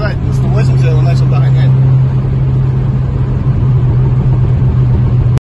жрать на 180, она начала